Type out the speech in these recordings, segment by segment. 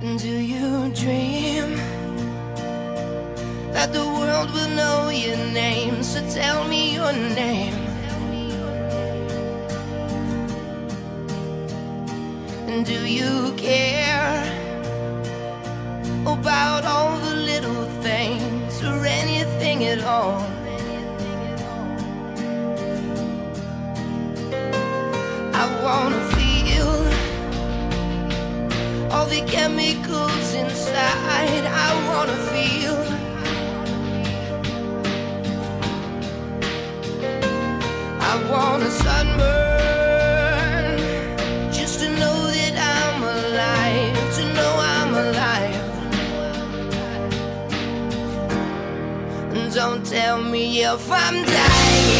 Do you dream that the world will know your name? So tell me your name. And do you care about all the little things or anything at all? I wanna the chemicals inside. I wanna feel. I wanna sunburn just to know that I'm alive, to know I'm alive. Don't tell me if I'm dying,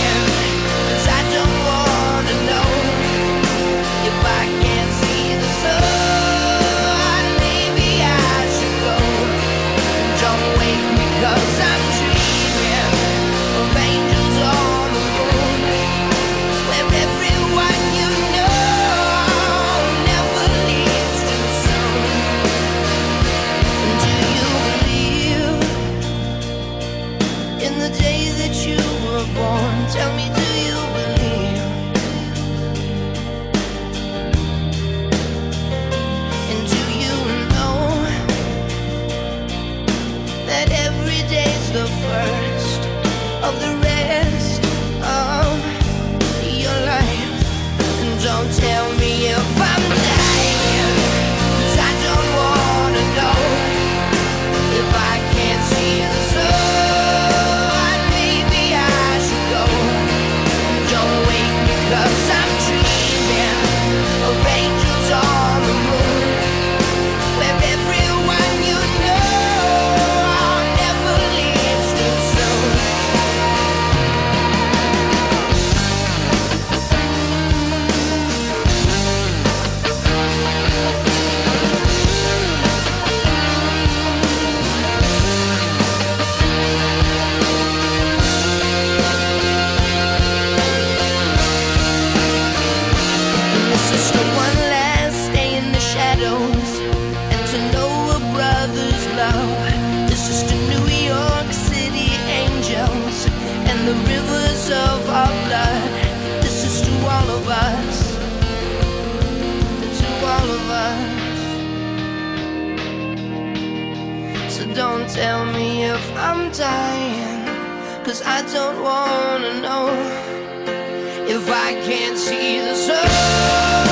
don't tell me if I'm us. So don't tell me if I'm dying, cause I don't wanna know if I can't see the sun.